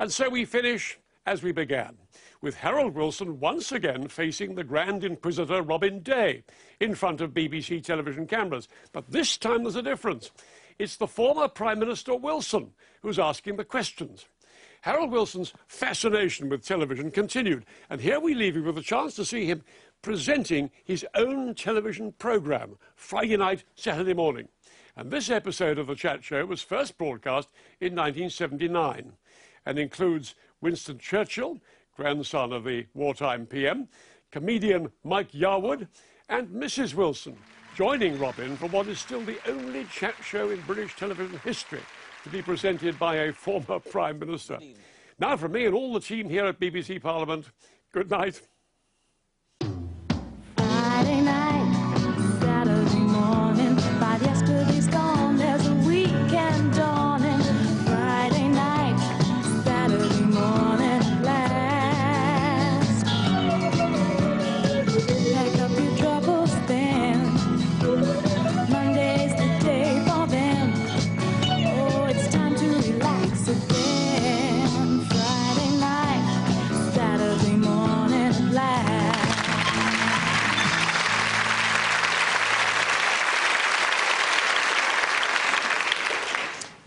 And so we finish as we began, with Harold Wilson once again facing the Grand Inquisitor Robin Day in front of BBC television cameras. But this time there's a difference. It's the former Prime Minister Wilson who's asking the questions. Harold Wilson's fascination with television continued, and here we leave you with a chance to see him presenting his own television programme, Friday night, Saturday morning. And this episode of The Chat Show was first broadcast in 1979 and includes Winston Churchill, grandson of the wartime PM, comedian Mike Yarwood, and Mrs. Wilson, joining Robin for what is still the only chat show in British television history to be presented by a former Prime Minister. Now, from me and all the team here at BBC Parliament, good night.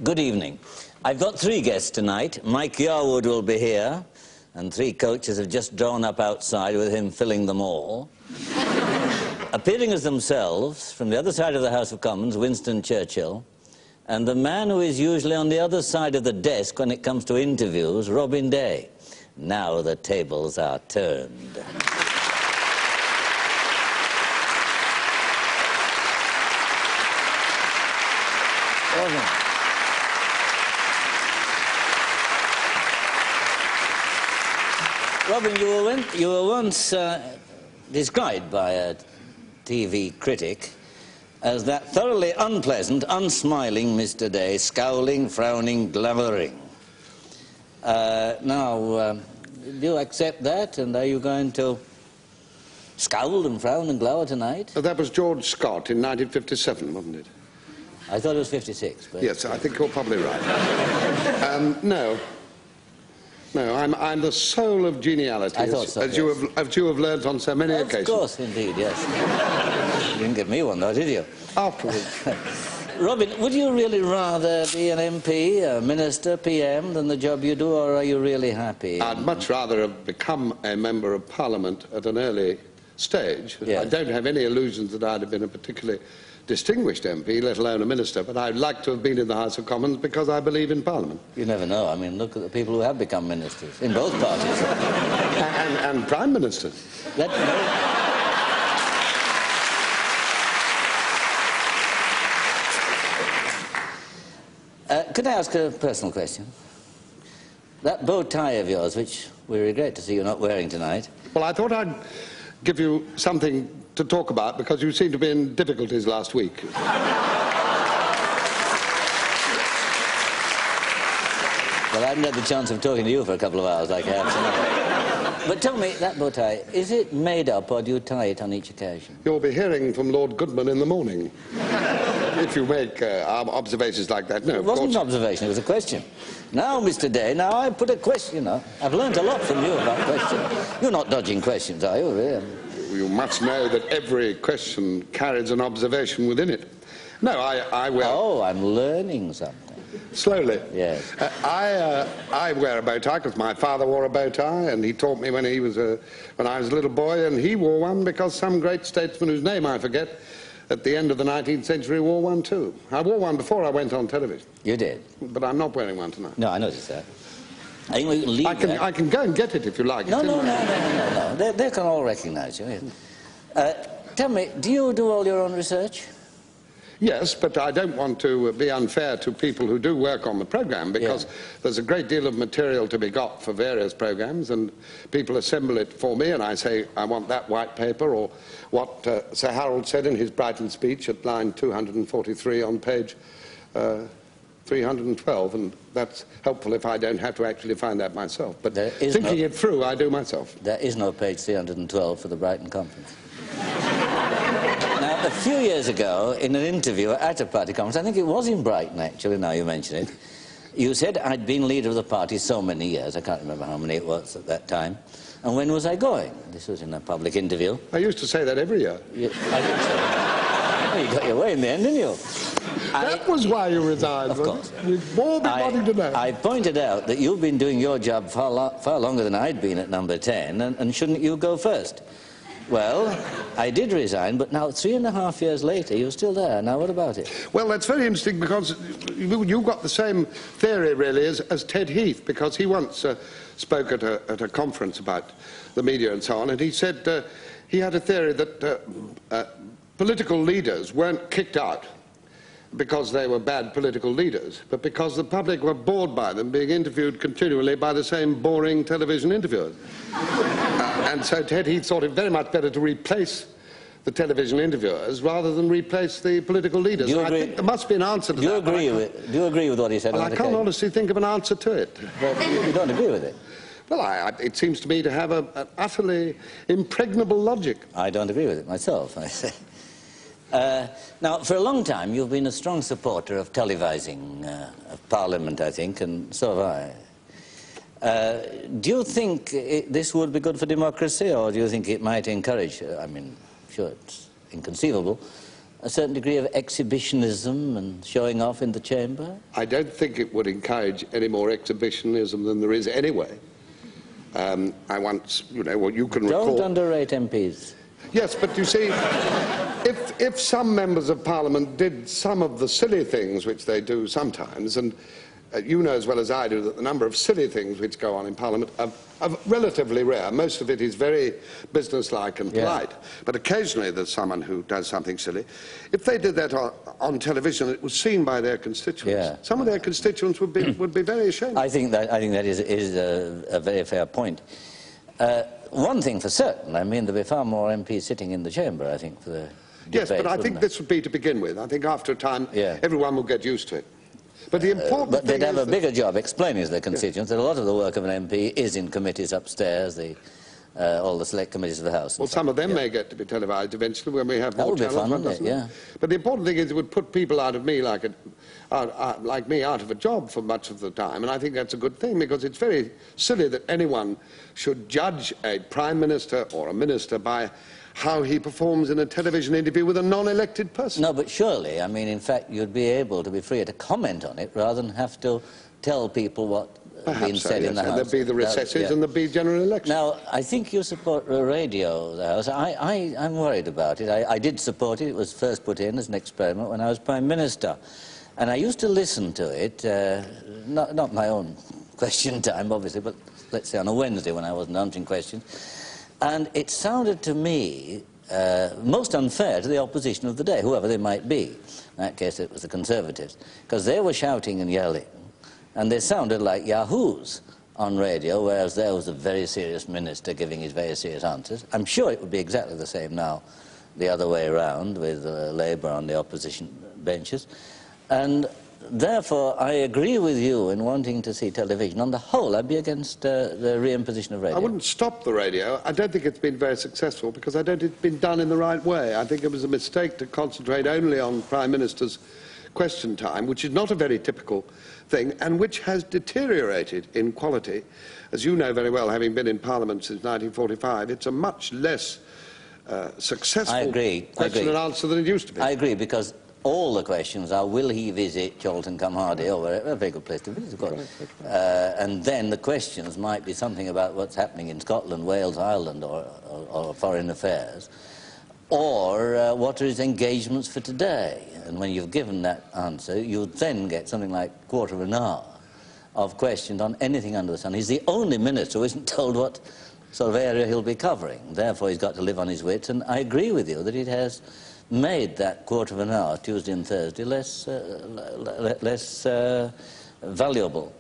Good evening. I've got three guests tonight. Mike Yarwood will be here, and three coaches have just drawn up outside with him filling them all. Appearing as themselves, from the other side of the House of Commons, Winston Churchill, and the man who is usually on the other side of the desk when it comes to interviews, Robin Day. Now the tables are turned. Robin, you were, wen- you were once uh, described by a TV critic as that thoroughly unpleasant, unsmiling Mr. Day, scowling, frowning, glowering. Uh, now, uh, do you accept that, and are you going to scowl and frown and glower tonight? Uh, That was George Scott in 1957, wasn't it? I thought it was 56, but... Yes, I think you're probably right. um, no. No, I'm, I'm the soul of geniality, I thought so, as you have, as you have learnt on so many Of occasions. Of course, indeed, yes. you didn't give me one, though, did you? Afterwards. Robin, would you really rather be an MP, a minister, PM, than the job you do, or are you really happy? I'd much rather have become a member of Parliament at an early stage. Yes. I don't have any illusions that I'd have been a particularly distinguished MP, let alone a minister, but I'd like to have been in the House of Commons because I believe in Parliament. You never know. I mean, look at the people who have become ministers in both parties. and, and Prime Ministers. Let, uh, could I ask a personal question? That bow tie of yours, which we regret to see you not wearing tonight, Well, I thought I'd give you something to talk about because you seem to be in difficulties last week. Well, I haven't had the chance of talking to you for a couple of hours like I have. But tell me, that bow tie, is it made up or do you tie it on each occasion? You'll be hearing from Lord Goodman in the morning. if you make uh, observations like that. No, It wasn't an observation, it was a question. Now, Mr. Day, now I put a question, you know. I've learnt a lot from you about questions. You're not dodging questions, are you, really? You must know that every question carries an observation within it. No, I, I wear... Oh, I'm learning something. Slowly. Yes. Uh, I, uh, I wear a bow tie because my father wore a bow tie, and he taught me when he was a, when I was a little boy, and he wore one because some great statesman whose name I forget, at the end of the 19th century, wore one too. I wore one before I went on television, You did? but I'm not wearing one tonight. No, I noticed that. I think we can leave I can, that. I can go and get it if you like. No, no, no, no, no, no. They, they can all recognise you. Uh, tell me, do you do all your own research? Yes, but I don't want to be unfair to people who do work on the programme because Yeah. there's a great deal of material to be got for various programmes and people assemble it for me and I say, I want that white paper or what uh, Sir Harold said in his Brighton speech at line 243 on page uh, 312 and that's helpful if I don't have to actually find that myself. But There is thinking no- it through, I do myself. There is no page 312 for the Brighton Conference. now, a few years ago, in an interview at a party conference, I think it was in Brighton, actually, now you mention it, You said I'd been leader of the party so many years. I can't remember how many it was at that time. And when was I going? This was in a public interview. I used to say that every year. You, I think so. Well, you got your way in the end, didn't you? That was why you resigned. Of course. You'd more be wanting to know. I pointed out that you've been doing your job far, lo far longer than I'd been at number 10, and, and shouldn't you go first? Well, I did resign, but now three and a half years later, you're still there. Now, what about it? Well, that's very interesting because you, you've got the same theory, really, as, as Ted Heath, because he once uh, spoke at a, at a conference about the media and so on, and he said uh, he had a theory that uh, uh, political leaders weren't kicked out because they were bad political leaders, but because the public were bored by them being interviewed continually by the same boring television interviewers. Uh, and so Ted Heath thought it very much better to replace the television interviewers rather than replace the political leaders. Do you And agree- I think there must be an answer to Do you that. agree with, do you agree with what he said Well, I can't occasion? honestly think of an answer to it. But you don't agree with it. Well, I, I, it seems to me to have a, an utterly impregnable logic. I don't agree with it myself, I say. Uh, now, for a long time, you've been a strong supporter of televising uh, of Parliament, I think, and so have I. Uh, do you think it, this would be good for democracy, or do you think it might encourage, uh, I mean, sure, it's inconceivable, a certain degree of exhibitionism and showing off in the chamber? I don't think it would encourage any more exhibitionism than there is anyway. Um, I once, you know, well, you can Don't recall. underrate MPs. Yes, but you see, if, if some members of parliament did some of the silly things which they do sometimes, and uh, you know as well as I do that the number of silly things which go on in parliament are, are relatively rare. Most of it is very businesslike and Yeah. polite. But occasionally there's someone who does something silly. If they did that on, on television, it was seen by their constituents. Yeah. Some of their constituents would be, would be very ashamed. I think that, I think that is, is a, a very fair point. Uh, one thing for certain, I mean, there'll be far more MPs sitting in the chamber, I think, for the Yes, debate, but I think there? this would be to begin with. I think after a time, Yeah. everyone will get used to it. But the important But thing they'd have a bigger job explaining to their constituents that a lot of the work of an MP is in committees upstairs, the, uh, all the select committees of the House. Well, some of them Yeah. may get to be televised eventually when we have That more would be fun, it? Yeah. But the important thing is it would put people out of me like, a, out, out, like me out of a job for much of the time, and I think that's a good thing because it's very silly that anyone should judge a prime minister or a minister by how he performs in a television interview with a non-elected person. No, but surely, I mean, in fact, you'd be able to be free to comment on it rather than have to tell people what has been so, said yes. in the and House. there'd be the recesses yeah. and there'd be general elections. Now, I think you support uh, radio, the House. I, I, I'm worried about it. I, I did support it. It was first put in as an experiment when I was Prime Minister. And I used to listen to it, uh, not, not my own question time, obviously, but let's say on a Wednesday when I wasn't answering questions. And it sounded to me uh, most unfair to the opposition of the day, whoever they might be. In that case, it was the Conservatives, because they were shouting and yelling, and they sounded like yahoos on radio, whereas there was a very serious minister giving his very serious answers. I'm sure it would be exactly the same now, the other way around, with uh, Labour on the opposition benches. And therefore, I agree with you in wanting to see television. On the whole, I'd be against uh, the reimposition of radio. I wouldn't stop the radio. I don't think it's been very successful because I don't think it's been done in the right way. I think it was a mistake to concentrate only on Prime Minister's question time, which is not a very typical thing and which has deteriorated in quality. As you know very well, having been in Parliament since 1945, it's a much less uh, successful I agree, I question agree. and answer than it used to be. I agree, because all the questions are, will he visit Chorlton Cum Hardy or wherever, a very good place to visit, of course. Uh, and then the questions might be something about what's happening in Scotland, Wales, Ireland, or, or, or foreign affairs. Or uh, what are his engagements for today? And when you've given that answer, you then get something like a quarter of an hour of questions on anything under the sun. He's the only minister who isn't told what sort of area he'll be covering. Therefore, he's got to live on his wits. And I agree with you that it has made that quarter of an hour, Tuesday and Thursday, less, uh, le- le- less uh, valuable.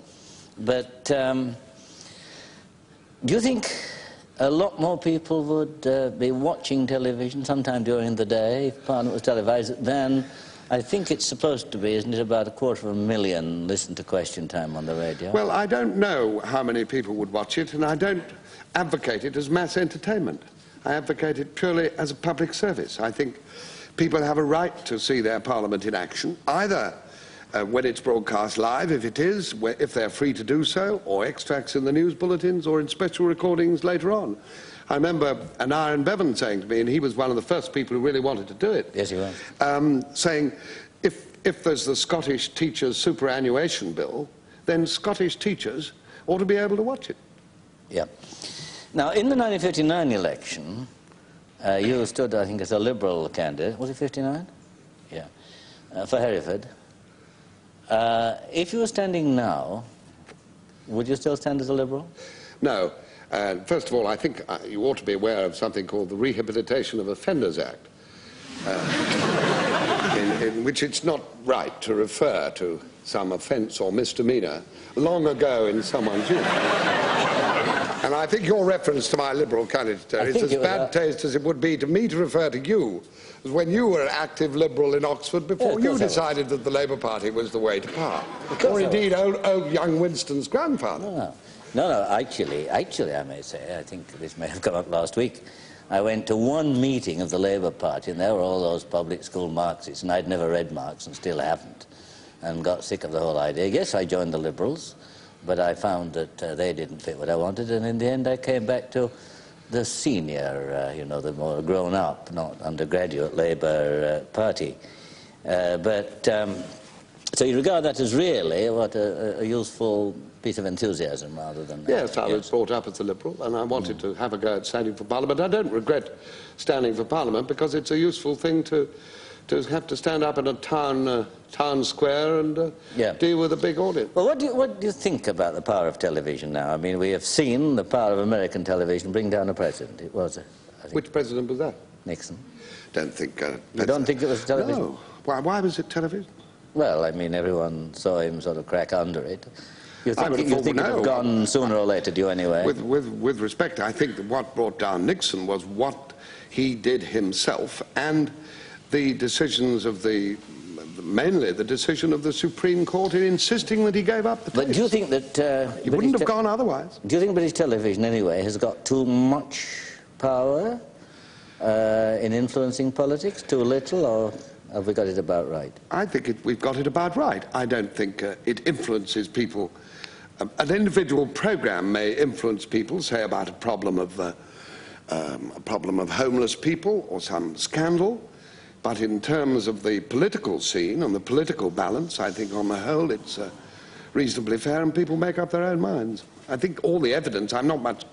But um, do you think a lot more people would uh, be watching television sometime during the day if Parliament was televised than I think it's supposed to be, isn't it? About a quarter of a million listen to question time on the radio. Well, I don't know how many people would watch it, and I don't advocate it as mass entertainment. I advocate it purely as a public service. I think people have a right to see their parliament in action, either uh, when it's broadcast live, if it is, if they're free to do so, or extracts in the news bulletins or in special recordings later on. I remember Aneurin Bevan saying to me, and he was one of the first people who really wanted to do it. Yes, he was. Um, saying, if, if there's the Scottish Teachers Superannuation Bill, then Scottish teachers ought to be able to watch it. Yeah. Now, in the 1959 election, uh, you stood, I think, as a Liberal candidate. Was it 59? Yeah. Uh, for Hereford. Uh, if you were standing now, would you still stand as a Liberal? No. Uh, first of all, I think uh, you ought to be aware of something called the Rehabilitation of Offenders Act, uh, in, in which it's not right to refer to some offence or misdemeanour long ago in someone's youth. And I think your reference to my Liberal candidature is as bad uh, taste as it would be to me to refer to you as when you were an active Liberal in Oxford before Yeah, you course I was. decided that the Labour Party was the way to power. Or indeed old, old young Winston's grandfather. No, no, no. Actually, actually, I may say, I think this may have come up last week. I went to one meeting of the Labour Party, and there were all those public school Marxists, and I'd never read Marx and still haven't, and got sick of the whole idea. Yes, I joined the Liberals, but I found that uh, they didn't fit what I wanted, and in the end, I came back to the senior, uh, you know, the more grown-up, not undergraduate Labour uh, Party. Uh, but um, so you regard that as really what a, a- a useful piece of enthusiasm rather than Yes, I was brought up as a Liberal and I wanted to have a go at standing for Parliament. I don't regret standing for Parliament because it's a useful thing to, to have to stand up in a town, uh, town square and uh, Yeah. deal with a big audience. Well, what do, you, what do you think about the power of television now? I mean, we have seen the power of American television bring down a president. It was, uh, I think, Which president was that? Nixon. Don't think. Uh, You don't think it was television? No. Why, why was it television? Well, I mean, everyone saw him sort of crack under it. You I think, would it, you thought think it would have gone sooner or later, do you anyway? With, with, with respect, I think that what brought down Nixon was what he did himself and the decisions of the, mainly the decision of the Supreme Court in insisting that he gave up the but do you think that... Uh, He wouldn't have gone otherwise. Do you think British television, anyway, has got too much power uh, in influencing politics, too little, or have we got it about right? I think it, we've got it about right. I don't think uh, it influences people. Um, an individual program may influence people, say about a problem of uh, um, a problem of homeless people or some scandal. But in terms of the political scene and the political balance, I think on the whole it's uh, reasonably fair, and people make up their own minds. I think all the evidence. I'm not much,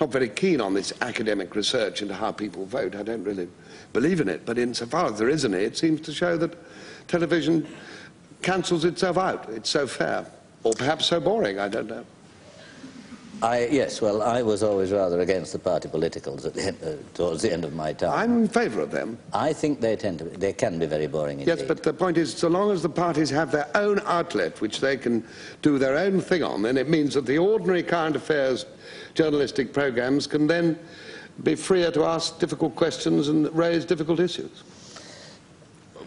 not very keen on this academic research into how people vote. I don't really believe in it. But insofar as there is any, it seems to show that television cancels itself out. It's so fair, or perhaps so boring. I don't know. I, yes, well, I was always rather against the party politicals at the end, uh, towards the end of my time. I'm in favour of them. I think they tend to, be- they can be very boring indeed. Yes, but the point is, so long as the parties have their own outlet, which they can do their own thing on, then it means that the ordinary current affairs journalistic programmes can then be freer to ask difficult questions and raise difficult issues.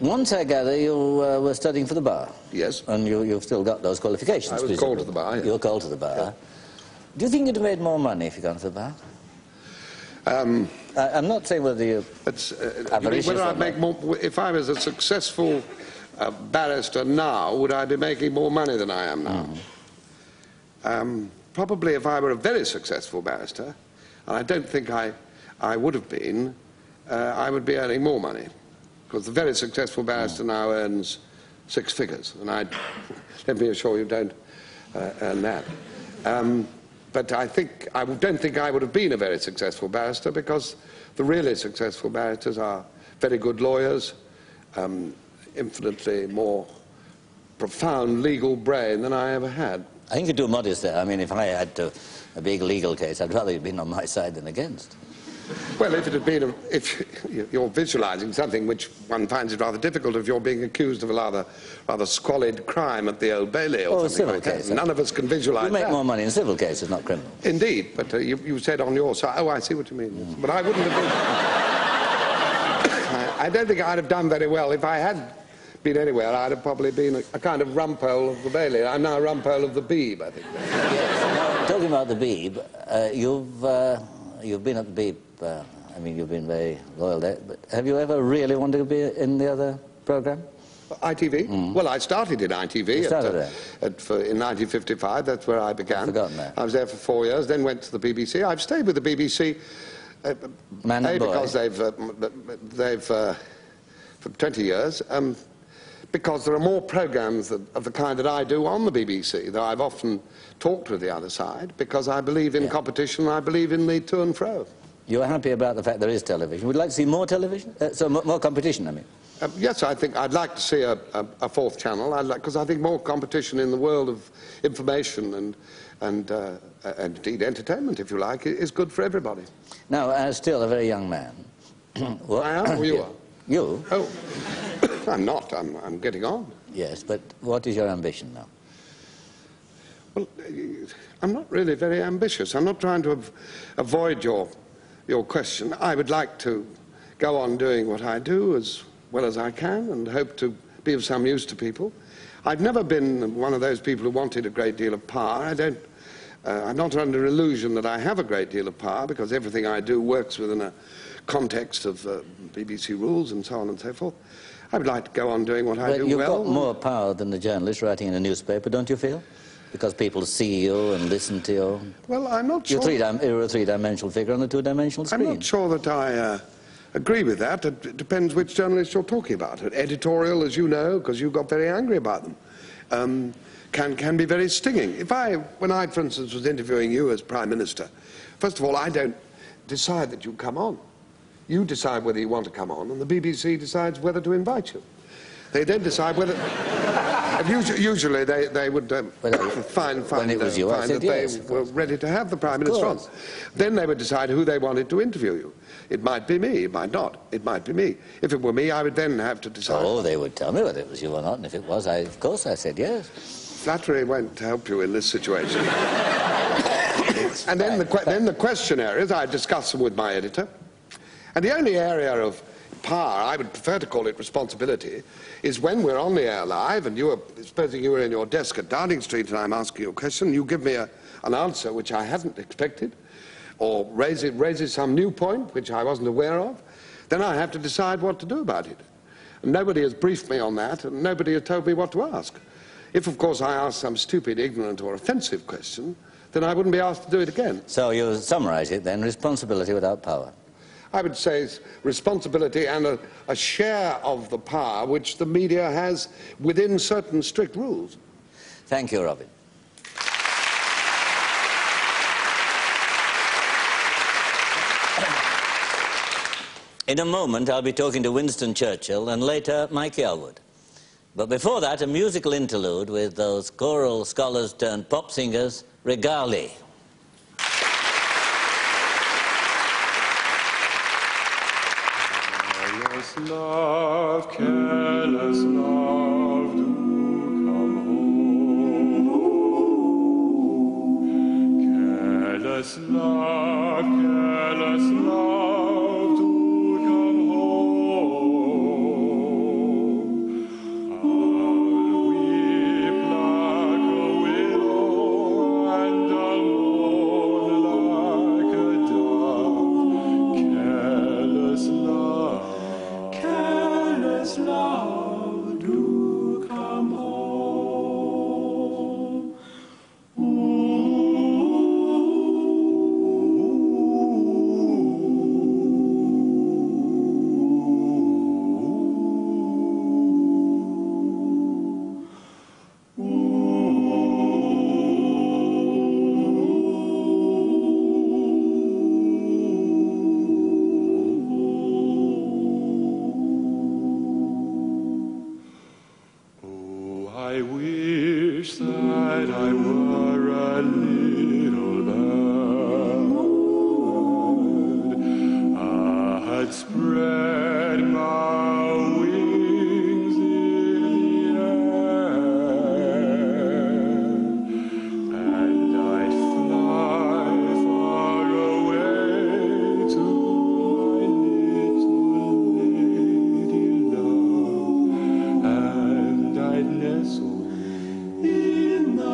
Once I gather you uh, were studying for the bar. Yes. And you, you've still got those qualifications. I was presumably. called to the bar, yes. You were called to the bar. Do you think you'd have made more money if you'd gone to the bar? Um, I, I'm not saying whether you... It's, uh, you whether I'd make more, if I was a successful uh, barrister now, would I be making more money than I am now? Um, probably if I were a very successful barrister, and I don't think I, I would have been, uh, I would be earning more money. Because the very successful barrister now earns six figures, and I, let me assure you, don't uh, earn that. Um, but I think I don't think I would have been a very successful barrister because the really successful barristers are very good lawyers, um, infinitely more profound legal brain than I ever had. I think you're too modest there. I mean, if I had to, a big legal case, I'd rather you'd been on my side than against. Well, if it had been, a, if you're visualising something which one finds it rather difficult if you're being accused of a rather, rather squalid crime at the Old Bailey or a something civil like that. case, None of us can visualise You make that. more money in civil cases, not criminal. Indeed, but uh, you, you said on your side, oh, I see what you mean. But I wouldn't have been. I, I don't think I'd have done very well. If I had been anywhere, I'd have probably been a, a kind of rumpole of the Bailey. I'm now a rumpole of the Beeb, I think. yes. Now, talking about the Beeb, uh, you've, uh, you've been at the Beeb, uh, I mean, you've been very loyal there, but have you ever really wanted to be in the other programme? ITV? Well, I started in ITV Mm. Started at, there? at, for, in 1955. That's where I began. forgotten that. I was there for four years, then went to the BBC. I've stayed with the BBC, uh, Man A, because they've, uh, they've uh, for 20 years, um, because there are more programmes that, of the kind that I do on the BBC, though I've often talked with the other side, because I believe in competition, I believe in the to and fro. You're happy about the fact there is television. Would you like to see more television? Uh, so, more, competition, I mean. Um, yes, I think I'd like to see a, a, a fourth channel. I'd like because I think more competition in the world of information and and, uh, and indeed entertainment, if you like, is good for everybody. Now, as still a very young man. what? I am, or you are? You? Oh, I'm not. I'm, I'm getting on. Yes, but what is your ambition now? Well, uh, I'm not really very ambitious. I'm not trying to av- avoid your your question. I would like to go on doing what I do as well as I can and hope to be of some use to people. I've never been one of those people who wanted a great deal of power. I don't. Uh, I'm not under illusion that I have a great deal of power because everything I do works within a context of uh, BBC rules and so on and so forth. I would like to go on doing what I Well, do you've well. got more power than the journalist writing in a newspaper, don't you feel? Because people see you and listen to you. Well, I'm not You're, sure. three you're a three-dimensional figure on a two-dimensional screen. I'm not sure that I uh, agree with that. It, it depends which journalist you're talking about. Editorial, as you know, because you got very angry about them, um, can, can be very stinging. If I, when I, for instance, was interviewing you as Prime Minister, first of all, I don't decide that you come on. You decide whether you want to come on, and the BBC decides whether to invite you. They then decide whether. And usually, usually they, they would um, find, find, it was uh, you, find that yes, they were ready to have the Prime Minister on. Then they would decide who they wanted to interview you. It might be me, it might not. It might be me. If it were me, I would then have to decide. Oh, they would tell me whether it was you or not, and if it was, I, of course I said yes. Flattery won't help you in this situation. and then the, then the question areas, I discuss them with my editor. And the only area of power, I would prefer to call it responsibility, is when we're on the air live and you are, supposing you were in your desk at Downing Street and I'm asking you a question, you give me a, an answer which I hadn't expected, or raise it, raises some new point which I wasn't aware of, then I have to decide what to do about it. And nobody has briefed me on that, and nobody has told me what to ask. If, of course, I ask some stupid, ignorant, or offensive question, then I wouldn't be asked to do it again. So you summarise it then, responsibility without power. I would say responsibility and a, a share of the power which the media has within certain strict rules. Thank you, Robin. In a moment, I'll be talking to Winston Churchill and later Mike Yarwood. But before that, a musical interlude with those choral scholars turned pop singers, Regali. Love, careless love, do come home. Careless love, careless love,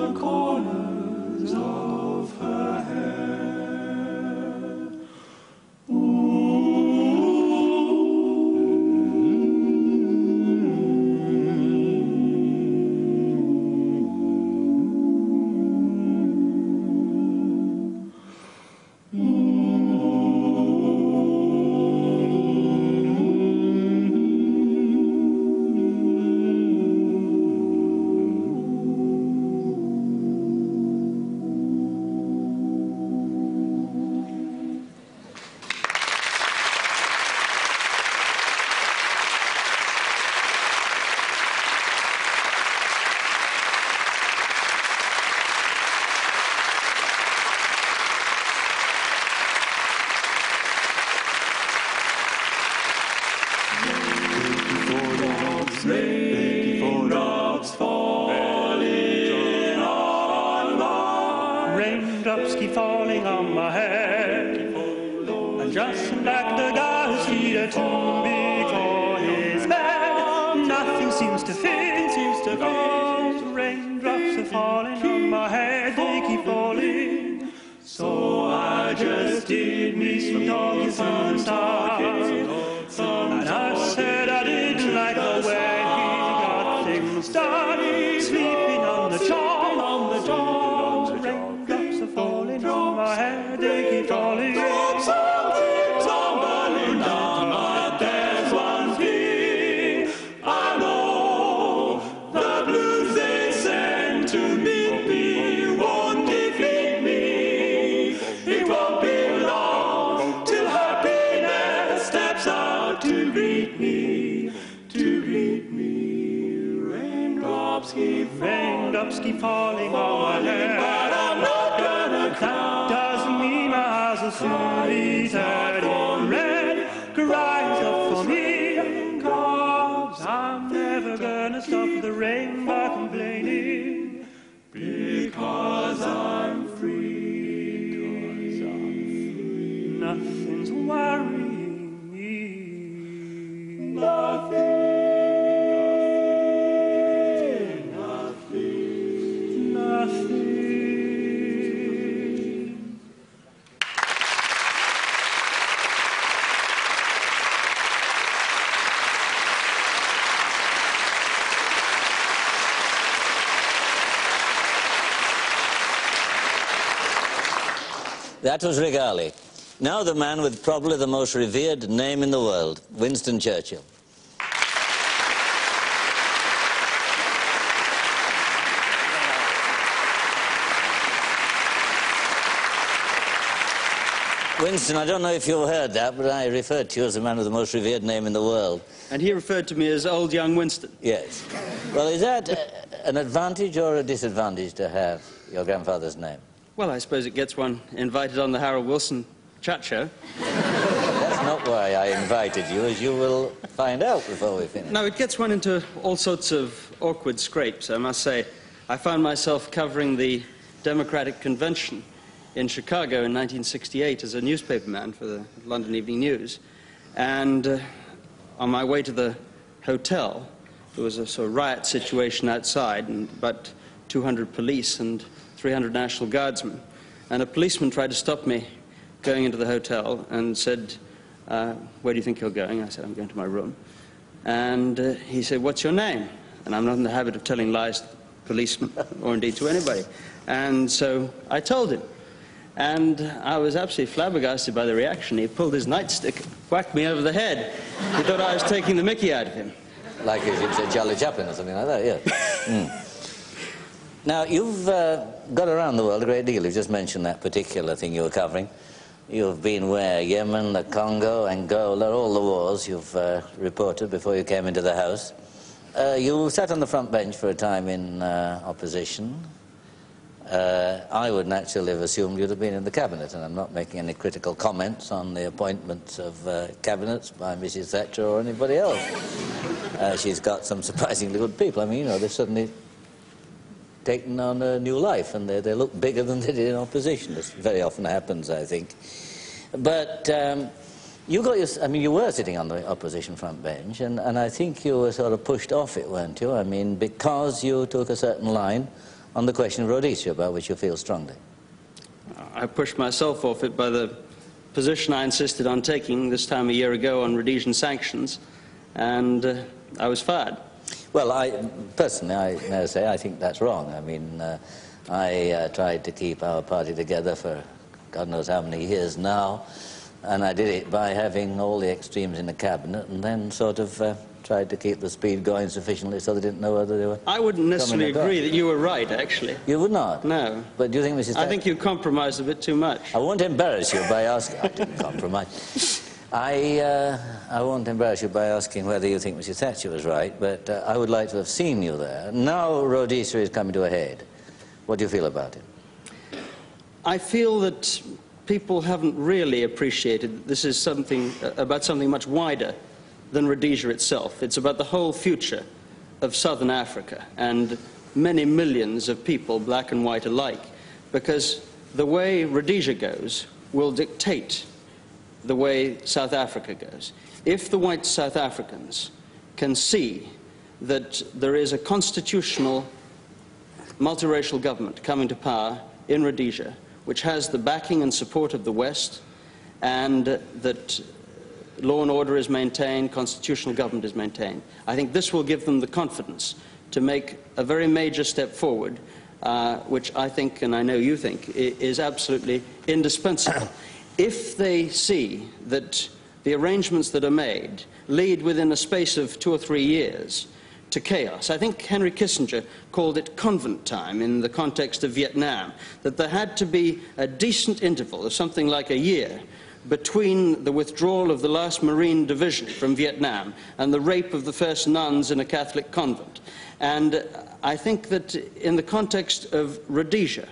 the corners of her hair. Keep raindrops keep falling on my head, but I'm not gonna cry. That doesn't mean my eyes soon be turning red. Cries up for me, cause I'm never gonna stop the rain by complaining. Because I'm That was Rigali. Now the man with probably the most revered name in the world, Winston Churchill. Winston, I don't know if you've heard that, but I referred to you as the man with the most revered name in the world. And he referred to me as old young Winston. Yes. Well, is that an advantage or a disadvantage to have your grandfather's name? Well, I suppose it gets one invited on the Harold Wilson chat show. That's not why I invited you, as you will find out before we finish. No, it gets one into all sorts of awkward scrapes, I must say. I found myself covering the Democratic Convention in Chicago in 1968 as a newspaperman for the London Evening News. And uh, on my way to the hotel, there was a sort of riot situation outside, and about 200 police and 300 National Guardsmen. And a policeman tried to stop me going into the hotel and said, uh, Where do you think you're going? I said, I'm going to my room. And uh, he said, What's your name? And I'm not in the habit of telling lies to policemen or indeed to anybody. And so I told him. And I was absolutely flabbergasted by the reaction. He pulled his nightstick, whacked me over the head. He thought I was taking the mickey out of him. Like if you'd say Charlie Chaplin or something like that, yeah. Mm. Now, you've uh, got around the world a great deal. You've just mentioned that particular thing you were covering. You've been where? Yemen, the Congo, Angola, all the wars you've uh, reported before you came into the House. Uh, you sat on the front bench for a time in uh, opposition. Uh, I would naturally have assumed you'd have been in the cabinet, and I'm not making any critical comments on the appointments of uh, cabinets by Mrs. Thatcher or anybody else. Uh, she's got some surprisingly good people. I mean, you know, they've suddenly taken on a new life, and they, they look bigger than they did in opposition. This very often happens, I think. But um, you got your, I mean, you were sitting on the opposition front bench, and, and I think you were sort of pushed off it, weren't you? I mean, because you took a certain line on the question of Rhodesia, about which you feel strongly. I pushed myself off it by the position I insisted on taking this time a year ago on Rhodesian sanctions, and uh, I was fired. Well, I personally, I may say, I think that's wrong. I mean, uh, I uh, tried to keep our party together for God knows how many years now, and I did it by having all the extremes in the cabinet, and then sort of uh, tried to keep the speed going sufficiently so they didn't know whether they were. I wouldn't necessarily agree that you were right, actually. You would not. No. But do you think, Mrs. I think you compromised a bit too much. I won't embarrass you by asking. I didn't compromise. I, uh, I won't embarrass you by asking whether you think Mrs. Thatcher was right, but uh, I would like to have seen you there. Now Rhodesia is coming to a head. What do you feel about it? I feel that people haven't really appreciated that this is something uh, about something much wider than Rhodesia itself. It's about the whole future of southern Africa and many millions of people, black and white alike. Because the way Rhodesia goes will dictate the way South Africa goes. If the white South Africans can see that there is a constitutional multiracial government coming to power in Rhodesia, which has the backing and support of the West, and that law and order is maintained, constitutional government is maintained. I think this will give them the confidence to make a very major step forward, uh, which I think, and I know you think, is absolutely indispensable. If they see that the arrangements that are made lead within a space of two or three years to chaos. I think Henry Kissinger called it convent time in the context of Vietnam, that there had to be a decent interval of something like a year between the withdrawal of the last Marine Division from Vietnam and the rape of the first nuns in a Catholic convent. And I think that in the context of Rhodesia,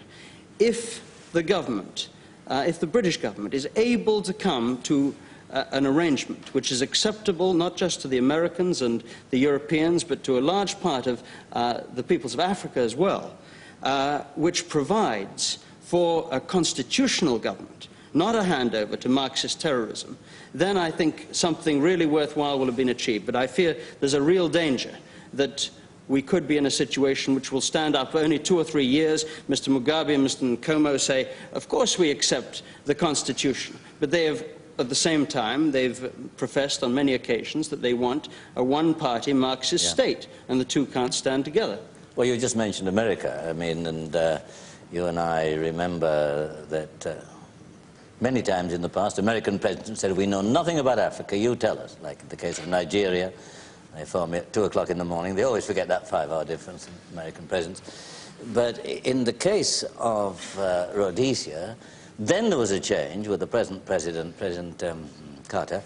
if the government, uh, if the British government is able to come to uh, an arrangement which is acceptable not just to the Americans and the Europeans, but to a large part of uh, the peoples of Africa as well, uh, which provides for a constitutional government, not a handover to Marxist terrorism, then I think something really worthwhile will have been achieved. But I fear there's a real danger that we could be in a situation which will stand up for only two or three years. Mr. Mugabe and Mr. Nkomo say, of course we accept the Constitution, but they have at the same time, they've professed on many occasions that they want a one-party Marxist Yeah. state, and the two can't stand together. Well, you just mentioned America. I mean, and uh, you and I remember that uh, many times in the past, American presidents said, we know nothing about Africa, you tell us. Like in the case of Nigeria, they phone me at 2 o'clock in the morning. They always forget that five-hour difference in American presidents. But in the case of uh, Rhodesia, then there was a change with the present president, President um, Carter.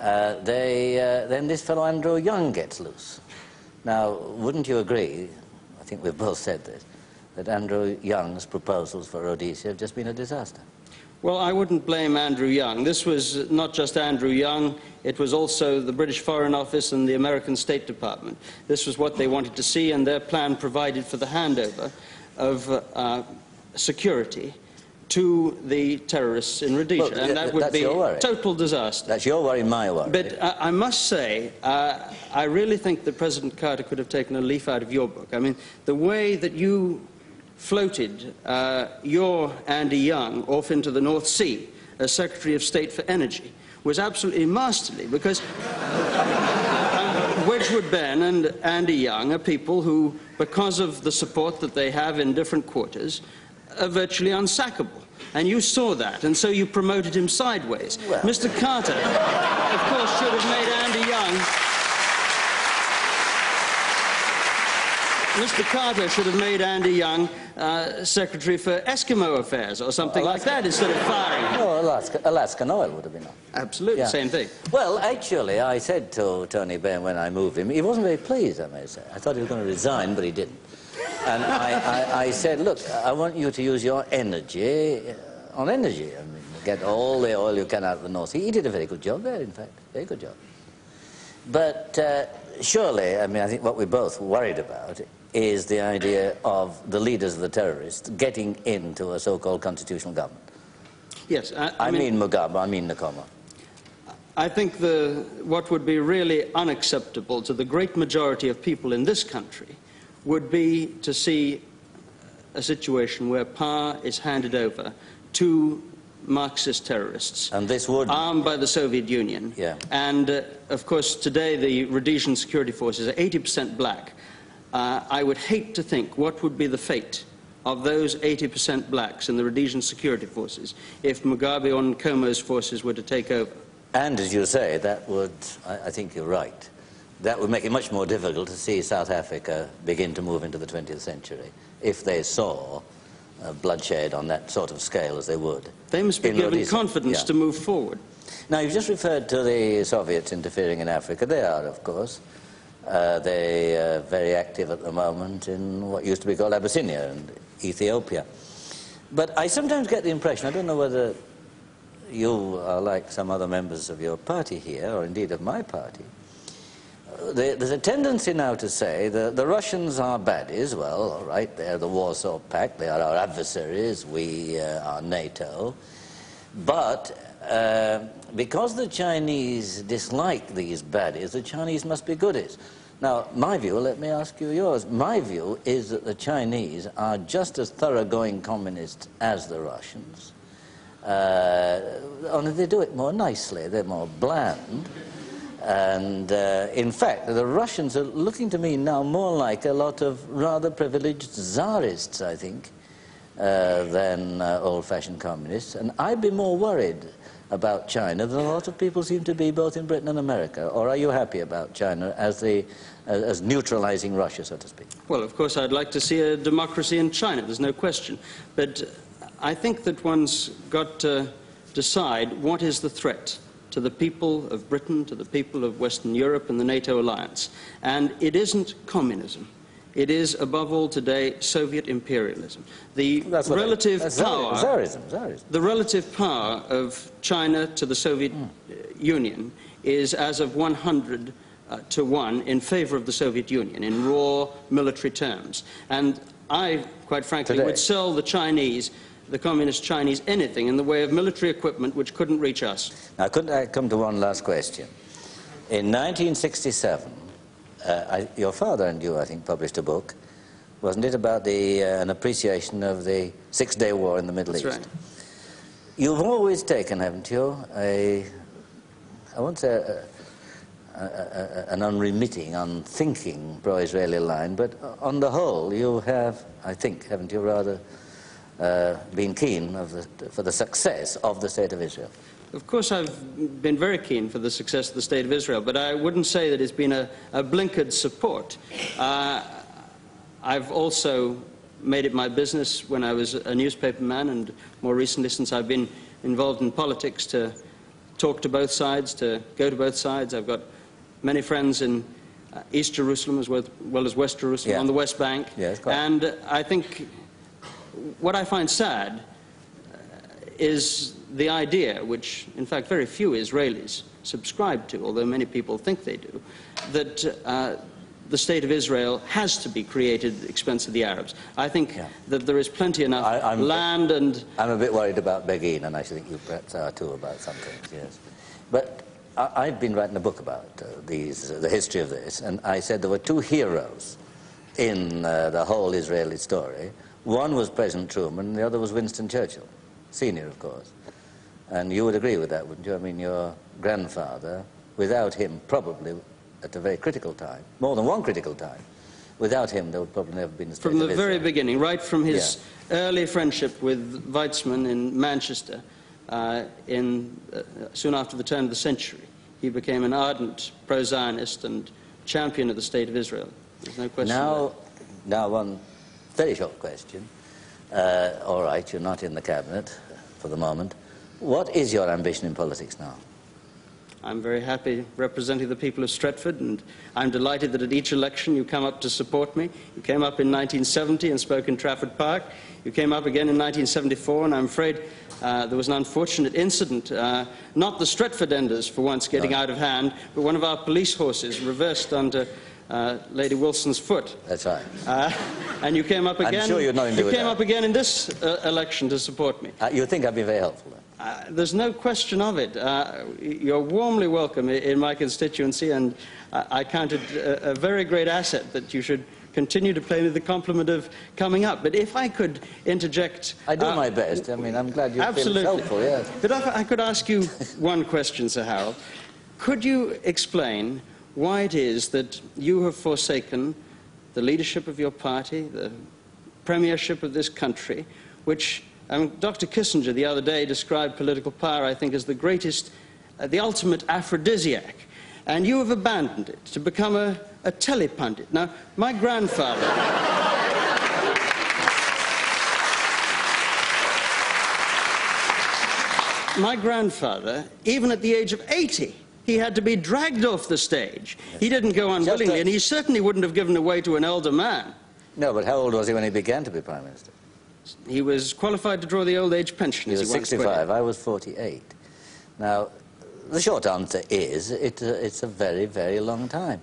Uh, they, uh, then this fellow Andrew Young gets loose. Now, wouldn't you agree, I think we've both said this, that Andrew Young's proposals for Rhodesia have just been a disaster? Well, I wouldn't blame Andrew Young. This was not just Andrew Young, it was also the British Foreign Office and the American State Department. This was what they wanted to see, and their plan provided for the handover of uh, security to the terrorists in Rhodesia. And that would be a total disaster. That's your worry, my worry. But I, I must say, uh, I really think that President Carter could have taken a leaf out of your book. I mean, the way that you floated uh, your Andy Young off into the North Sea as Secretary of State for Energy was absolutely masterly because uh, Wedgwood Benn and Andy Young are people who, because of the support that they have in different quarters, are virtually unsackable. And you saw that, and so you promoted him sideways. Well- Mr. Carter, of course, should have made Andy Young. Mr. Carter should have made Andy Young uh, Secretary for Eskimo Affairs or something like that instead of firing him. No, Alaska, Alaskan oil would have been on. Absolutely, Yeah. same thing. Well, actually, I said to Tony Benn when I moved him, he wasn't very pleased, I may say. I thought he was going to resign, but he didn't. And I, I, I said, look, I want you to use your energy uh, on energy. I mean, get all the oil you can out of the North Sea. He did a very good job there, in fact, very good job. But uh, surely, I mean, I think what we're both worried about is the idea of the leaders of the terrorists getting into a so-called constitutional government. Yes, I, I, mean, Mugabe, I mean Nkomo. I think the, what would be really unacceptable to the great majority of people in this country would be to see a situation where power is handed over to Marxist terrorists. And this would... Armed by the Soviet Union. Yeah. And, uh, of course, today the Rhodesian security forces are 80% black. Uh, I would hate to think what would be the fate of those 80% blacks in the Rhodesian security forces if Mugabe or Nkomo's forces were to take over. And as you say, that would, I, I think you're right, that would make it much more difficult to see South Africa begin to move into the 20th century if they saw uh, bloodshed on that sort of scale as they would. They must be given Rhodesia. confidence Yeah. to move forward. Now, you've just referred to the Soviets interfering in Africa. They are, of course. Uh, they are very active at the moment in what used to be called Abyssinia and Ethiopia. But I sometimes get the impression, I don't know whether you are like some other members of your party here, or indeed of my party, there's a tendency now to say that the Russians are baddies. Well, all right, they're the Warsaw Pact, they are our adversaries, we uh, are NATO. But uh, because the Chinese dislike these baddies, the Chinese must be goodies. Now, my view, let me ask you yours. My view is that the Chinese are just as thoroughgoing communists as the Russians. Uh, only they do it more nicely, they're more bland. And uh, in fact, the Russians are looking to me now more like a lot of rather privileged czarists, I think, uh, than uh, old fashioned communists. And I'd be more worried about China than a lot of people seem to be both in Britain and America. Or are you happy about China as, the, as, as neutralizing Russia, so to speak? Well, of course, I'd like to see a democracy in China, there's no question. But I think that one's got to decide what is the threat to the people of Britain, to the people of Western Europe and the NATO alliance. And it isn't communism. It is, above all today, Soviet imperialism. The That's what I- relative power Tsarism, Tsarism. the relative power of China to the Soviet uh, Union is as of 100 uh, to 1 in favor of the Soviet Union in raw military terms. And I, quite frankly, Today. would sell the Chinese, the communist Chinese, anything in the way of military equipment which couldn't reach us. Now, couldn't I come to one last question? In 1967, uh, I, your father and you, I think, published a book, wasn't it, about the, uh, an appreciation of the Six Day War in the Middle That's East? right. You've always taken, haven't you, a, I won't say a, a, a, an unremitting, unthinking pro-Israeli line, but on the whole, you have, I think, haven't you, rather uh, been keen of the, for the success of the State of Israel? Of course, I've been very keen for the success of the State of Israel, but I wouldn't say that it's been a, a blinkered support. Uh, I've also made it my business when I was a newspaperman, and more recently, since I've been involved in politics, to talk to both sides, to go to both sides. I've got many friends in uh, East Jerusalem as well, well as West Jerusalem, Yeah. on the West Bank. Quite. and I think what I find sad is the idea, which in fact very few Israelis subscribe to, although many people think they do, that uh, the state of Israel has to be created at the expense of the Arabs. I think Yeah. that there is plenty enough I- land and I'm a bit worried about Begin, and I think you perhaps are too about some things, yes. But I, I've been writing a book about uh, these, uh, the history of this, and I said there were two heroes in uh, the whole Israeli story. One was President Truman, and the other was Winston Churchill, senior, of course. And you would agree with that, wouldn't you? I mean, your grandfather, without him, probably at a very critical time, more than one critical time, without him, there would probably never have been a state from the very beginning, right from his early friendship with Weizmann in Manchester, uh, in, uh, soon after the turn of the century, he became an ardent pro-Zionist and champion of the state of Israel. There's no question. Now, now one very short question. Uh, all right, you're not in the cabinet for the moment. What is your ambition in politics now? I'm very happy representing the people of Stretford, and I'm delighted that at each election you come up to support me. You came up in 1970 and spoke in Trafford Park. You came up again in 1974, and I'm afraid uh, there was an unfortunate incident. Uh, not the Stretford enders, for once, getting out of hand, but one of our police horses reversed under uh, Lady Wilson's foot. That's right. Uh, and you came up again. I'm sure you had nothing to do you came that. up again in this uh, election to support me. Uh, you think I'd be very helpful then? Uh, there's no question of it. Uh, you're warmly welcome in my constituency, and I, I count it a, a very great asset that you should continue to play me the compliment of coming up. But if I could interject. I do uh, my best. I mean, I'm glad you feel Absolutely. it's helpful, yes. But if I could ask you one question, Sir Harold. Could you explain why it is that you have forsaken the leadership of your party, the premiership of this country, which um, Dr. Kissinger the other day described political power, I think, as the greatest, uh, the ultimate aphrodisiac. And you have abandoned it to become a, a telepundit. Now, my grandfather. My grandfather, even at the age of 80, he had to be dragged off the stage. He didn't go unwillingly, a- and he certainly wouldn't have given away to an elder man. No, but how old was he when he began to be Prime Minister? He was qualified to draw the old age pension. He was once put 65. I was 48. Now, the short answer is it, uh, it's a very, very long time.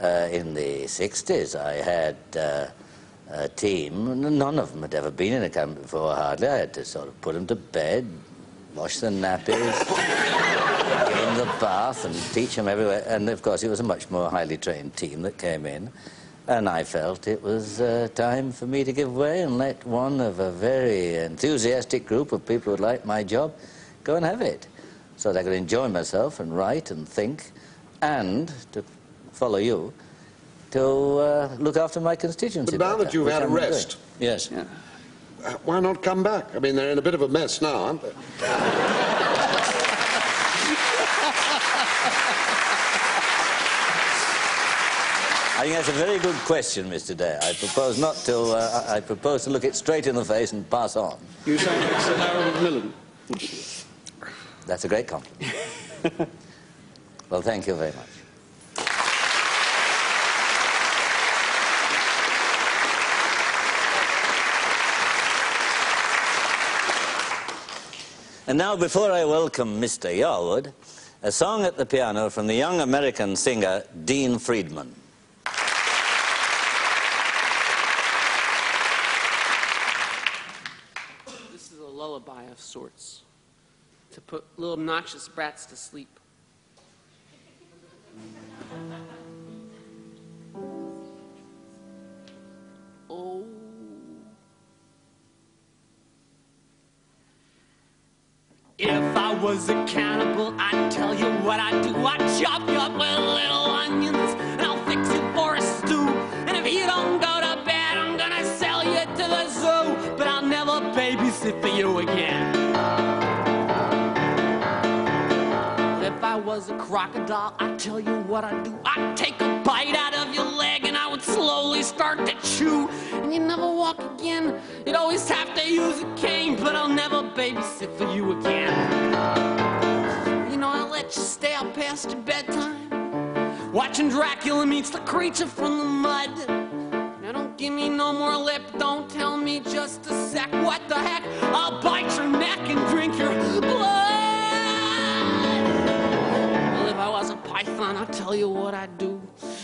uh, in the 60s, I had uh, a team. None of them had ever been in a camp before, hardly. I had to sort of put them to bed, wash the nappies, give them the bath, and teach them everywhere. And of course, it was a much more highly trained team that came in. And I felt it was uh, time for me to give way and let one of a very enthusiastic group of people who liked my job go and have it. So that I could enjoy myself and write and think and to follow you to uh, look after my constituency. But now better, that you've had a I'm doing. rest- Yes. Yeah. Uh, why not come back? I mean, they're in a bit of a mess now, aren't they? I think that's a very good question, Mr. Day. I propose not to. Uh, I propose to look it straight in the face and pass on. You sound like Sir Harold Millen. That's a great compliment. well, thank you very much. And now, before I welcome Mr. Yarwood, a song at the piano from the young American singer Dean Friedman. This is a lullaby of sorts to put little obnoxious brats to sleep. Oh. If I was a cannibal, I'd tell you what I'd do. I'd chop you up with little onions, was a crocodile, I'd tell you what I'd do. I'd take a bite out of your leg and I would slowly start to chew. And you'd never walk again. You'd always have to use a cane, but I'll never babysit for you again. You know, I'll let you stay out past your bedtime. Watching Dracula meets the creature from the mud. Now don't give me no more lip, don't tell me just a sec. What the heck? I'll bite your neck and drink your blood. Was a python, I'll tell you what I'd do.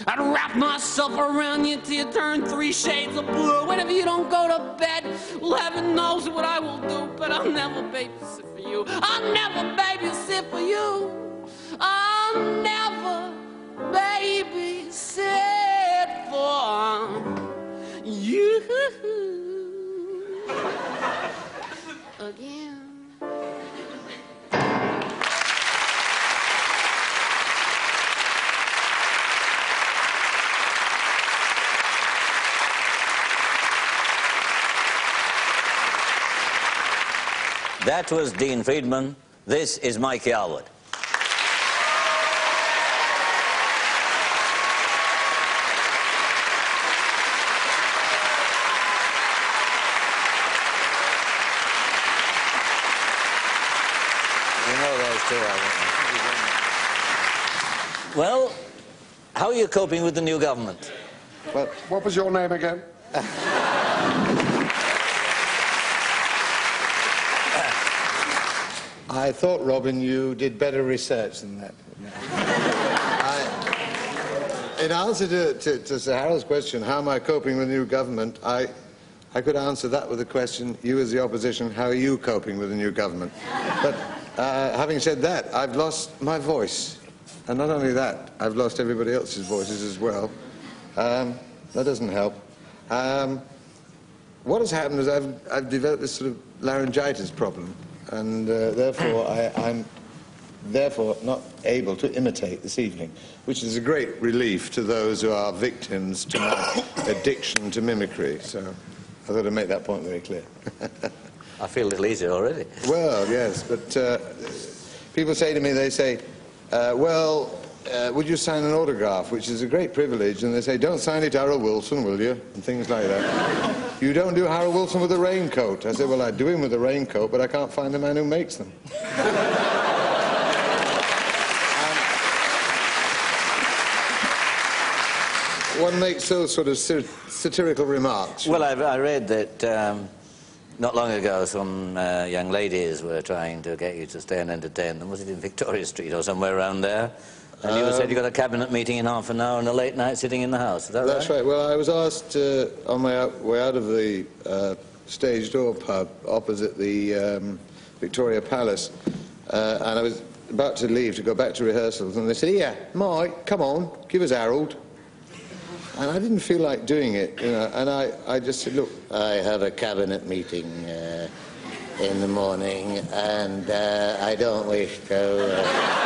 I'd wrap myself around you till you turn three shades of blue. And if you don't go to bed, well, heaven knows what I will do. But I'll never babysit for you. I'll never babysit for you. I'll never babysit for you again. That was Dean Friedman. This is Mike Yarwood. You know those two, I think. Well, how are you coping with the new government? Well, what was your name again? I thought, Robin, you did better research than that. I, in answer to, to, to Sir Harold's question, how am I coping with the new government, I, I could answer that with the question, you as the opposition, how are you coping with the new government? But uh, having said that, I've lost my voice. And not only that, I've lost everybody else's voices as well. Um, that doesn't help. Um, what has happened is I've, I've developed this sort of laryngitis problem, and uh, therefore I, I'm therefore not able to imitate this evening, which is a great relief to those who are victims to my addiction to mimicry. So I thought I'd make that point very clear. I feel a little easier already. well, yes, but uh, people say to me, they say, uh, well, uh, would you sign an autograph, which is a great privilege, and they say, don't sign it Harold Wilson, will you? And things like that. you don't do Harold Wilson with a raincoat. I say, well, I do him with a raincoat, but I can't find the man who makes them. One makes those sort of sat- satirical remarks. Well, I, I read that um, not long ago some uh, young ladies were trying to get you to stay and entertain them. Was it in Victoria Street or somewhere around there? And you said you got a cabinet meeting in half an hour and a late night sitting in the house. Is that That's right? right. Well, I was asked uh, on my way out of the uh, stage door pub opposite the um, Victoria Palace, uh, and I was about to leave to go back to rehearsals, and they said, "Yeah, Mike, come on, give us Harold." And I didn't feel like doing it, you know, and I, I just said, "Look, I have a cabinet meeting uh, in the morning, and uh, I don't wish to."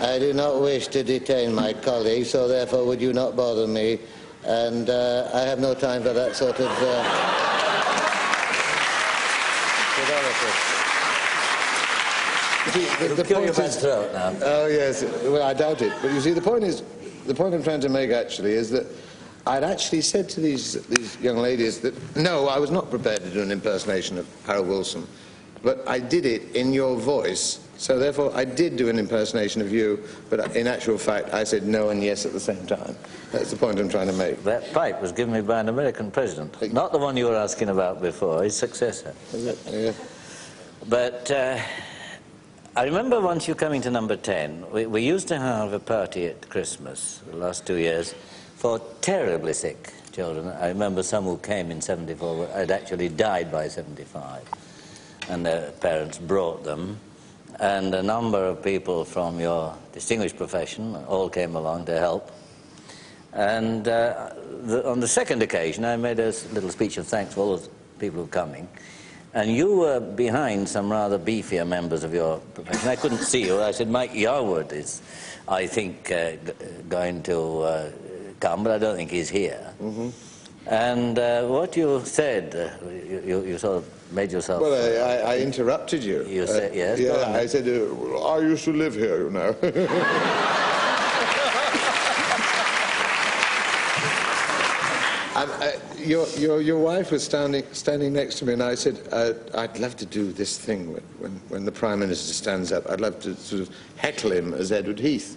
I do not wish to detain my colleagues, so therefore would you not bother me? And uh, I have no time for that sort of uh, see, the- the point is- now. Oh, yes. Well, I doubt it. But you see, the point is, the point I'm trying to make actually is that I'd actually said to these, these young ladies that, no, I was not prepared to do an impersonation of Harold Wilson, but I did it in your voice. So therefore, I did do an impersonation of you, but in actual fact, I said no and yes at the same time. That's the point I'm trying to make. That pipe was given me by an American president. Not the one you were asking about before, his successor. Yeah. But uh, I remember once you coming to number 10, we, we used to have a party at Christmas the last two years for terribly sick children. I remember some who came in 74 had actually died by 75, and their parents brought them. And a number of people from your distinguished profession all came along to help. And uh, the, on the second occasion, I made a little speech of thanks for all the people who were coming. And you were behind some rather beefier members of your profession. I couldn't see you. I said, Mike Yarwood is, I think, uh, g- going to uh, come, but I don't think he's here. And uh, what you said, uh, you, you, you sort of made yourself... Well, I, I, I interrupted you. You said- yes, Yeah. I said, uh, I used to live here, you know. And uh, your, your, your wife was standing, standing next to me, and I said, uh, I'd love to do this thing when, when, when the Prime Minister stands up. I'd love to sort of heckle him as Edward Heath.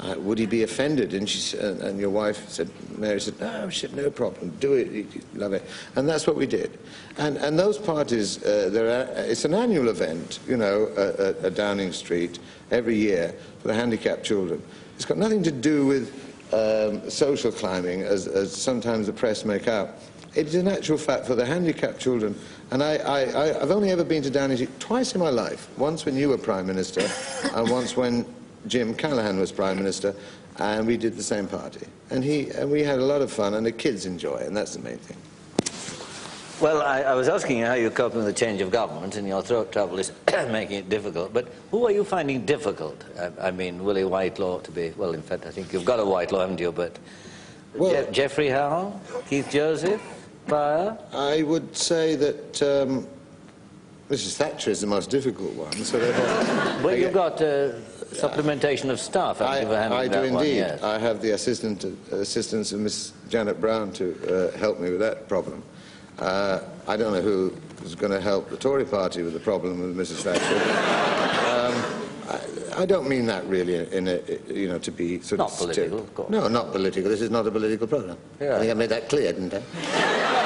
Uh, would he be offended? And, she, and, your wife said, Mary said, no, no problem, do it, love it. And that's what we did. And, and those parties, uh, they're a, it's an annual event, you know, at, Downing Street every year for the handicapped children. It's got nothing to do with um, social climbing, as, as sometimes the press make out. It is in actual fact for the handicapped children. And I, I've only ever been to Downing Street twice in my life. Once when you were Prime Minister, and once when Jim Callaghan was Prime Minister, and we did the same party. And, he, and we had a lot of fun, and the kids enjoy and that's the main thing. Well, I, I was asking you how you're coping with the change of government, and your throat trouble is making it difficult. But who are you finding difficult? I, I mean, Willie Whitelaw to be, well, in fact, I think you've got a Whitelaw, haven't you? But Well- Je- Geoffrey Howe, Keith Joseph, Prior? I would say that um, Mrs. Thatcher is the most difficult one. So Well, you've got uh, supplementation of staff, I, you, for handling I do that one? indeed. Yes. I have the assistant, uh, assistance of Miss Janet Brown to uh, help me with that problem. Uh, I don't know who is going to help the Tory party with the problem with Mrs. Thatcher. um, I, I don't mean that really in a, you know, to be sort Not of... political, of course. No, not political. This is not a political program. Yeah. I think I made that clear, didn't I?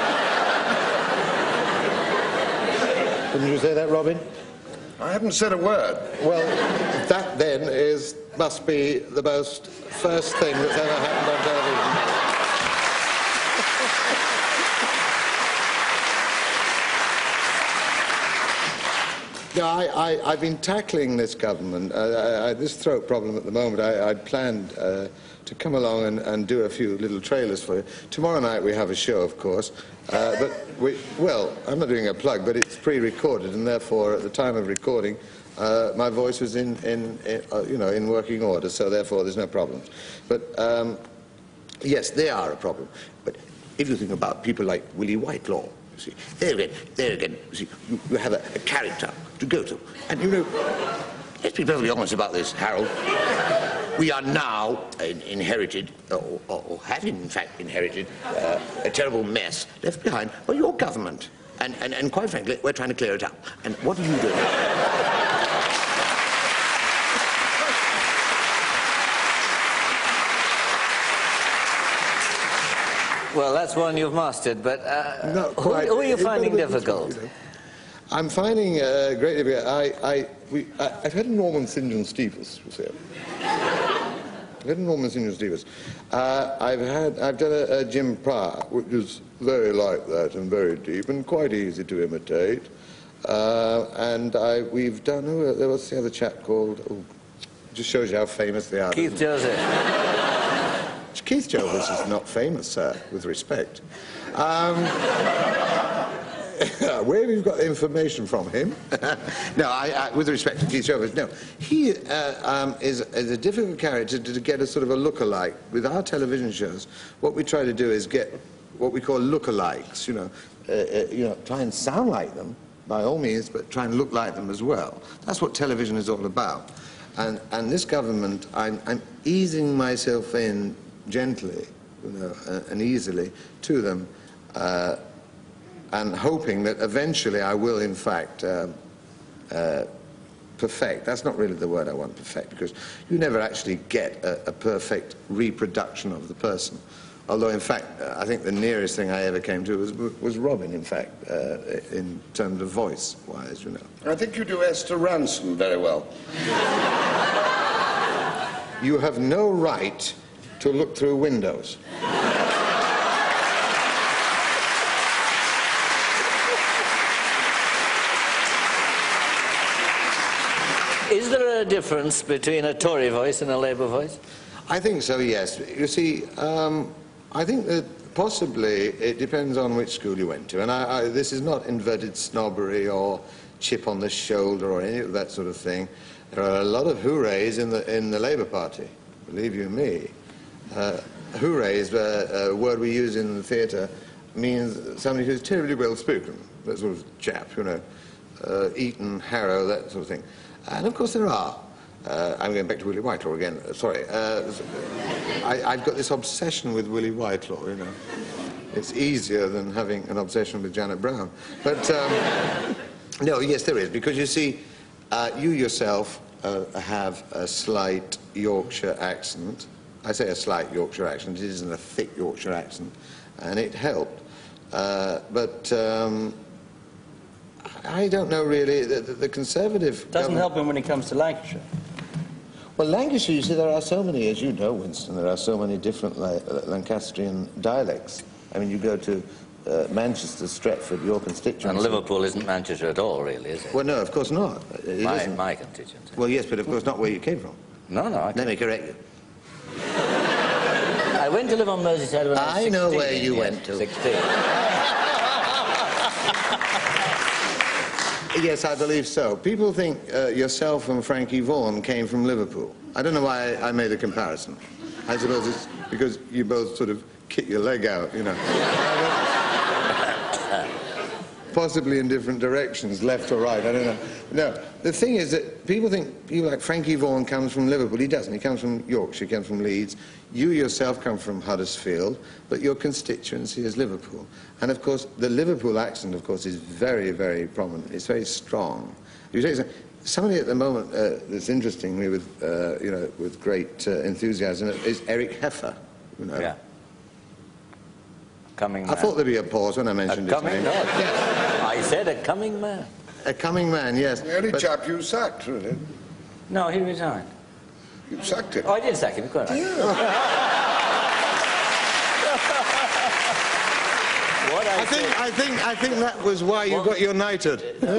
Didn't you say that, Robin? I haven't said a word. Well, that then is must be the most first thing that's ever happened on television. I, I've been tackling this government, uh, I, I, this throat problem at the moment. I, I'd planned uh, to come along and, and do a few little trailers for you. Tomorrow night we have a show, of course. Uh, but we, well, I'm not doing a plug, but it's pre-recorded, and therefore, at the time of recording, uh, my voice was in, in, in uh, you know, in working order. So therefore, there's no problems. But um, yes, they are a problem. But if you think about people like Willie Whitelaw, you see, there again, there again, you see, you, you have a, a character to go to. And you know, let's be perfectly honest about this, Harold. We are now in, inherited, or, or, or have in fact inherited, uh, a terrible mess left behind by your government. And, and, and quite frankly, we're trying to clear it up. And what are you doing? Well, that's one you've mastered, but uh, Not who, quite. who are you finding got a bit difficult? I'm finding uh, great. I, I, we, I, I've had Norman St. John Stevas, you see. I've had Norman St. John Stevas. Uh, I've had, I've done a, a Jim Prior, which is very like that and very deep and quite easy to imitate. Uh, and I, we've done, who, there was the other chap called, oh, just shows you how famous they are. Keith Joseph. Keith Jarvis is not famous, sir, with respect. Um, where have you got the information from him? no, I, I, with respect to Keith Jarvis, no. He uh, um, is, is, a difficult character to, to, get a sort of a look-alike. With our television shows, what we try to do is get what we call look-alikes, you know, uh, uh, you know, try and sound like them, by all means, but try and look like them as well. That's what television is all about. And, and this government, I'm, I'm easing myself in gently you know, uh, and easily to them, uh, and hoping that eventually I will, in fact, uh, uh, perfect. That's not really the word I want, perfect, because you never actually get a, a perfect reproduction of the person. Although, in fact, uh, I think the nearest thing I ever came to was, was Robin, in fact, uh, in terms of voice-wise, you know. I think you do Esther Rantzen very well. you have no right to look through windows. Is there a difference between a Tory voice and a Labour voice? I think so, yes. You see, um, I think that possibly it depends on which school you went to. And I, I, this is not inverted snobbery or chip on the shoulder or any of that sort of thing. There are a lot of hoorays in the, in the Labour Party, believe you me. Uh, hoorays, uh, a word we use in the theatre, means somebody who's terribly well spoken, that sort of chap, you know, uh, Eton, Harrow, that sort of thing. And of course there are. Uh, I'm going back to Willie Whitelaw again. Uh, sorry. Uh, I, have got this obsession with Willie Whitelaw, you know. It's easier than having an obsession with Janet Brown. But, um, no, yes, there is, because you see, uh, you yourself uh, have a slight Yorkshire accent. I say a slight Yorkshire accent, it isn't a thick Yorkshire accent, and it helped. Uh, but um, I don't know really. The, the, the Conservative doesn't help him when it comes to Lancashire. Well, Lancashire, you see, there are so many, as you know, Winston, there are so many different Lancastrian dialects. I mean, you go to uh, Manchester, Stretford, your constituency. And Liverpool isn't Manchester at all, really, is it? Well, no, of course not. It my, isn't. my constituency. Well, yes, but of course not where you came from. No, no, I Let me correct you. I went to live on Merseyside when I was I 16. know where you yes, went to. 16. Yes, I believe so. People think uh, yourself and Frankie Vaughan came from Liverpool. I don't know why I made the comparison. I suppose it's because you both sort of kick your leg out, you know. Possibly in different directions, left or right, I don't know. No, the thing is that people think people like Frankie Vaughan comes from Liverpool. He doesn't. He comes from Yorkshire, he comes from Leeds. You yourself come from Huddersfield, but your constituency is Liverpool. And of course, the Liverpool accent, of course, is very, very prominent. It's very strong. You say somebody at the moment uh, that's interesting me with, uh, you know, with great uh, enthusiasm is Eric Heffer. You know. Yeah. Coming man. I thought there'd be a pause when I mentioned a his coming, name. No, I said a coming man. A coming man, yes. The only But- chap you sacked, really. No, he resigned. You sacked him. Oh, I did sack him, quite right. what I, I think, I think, I think that was why you Well- got your knighted. what,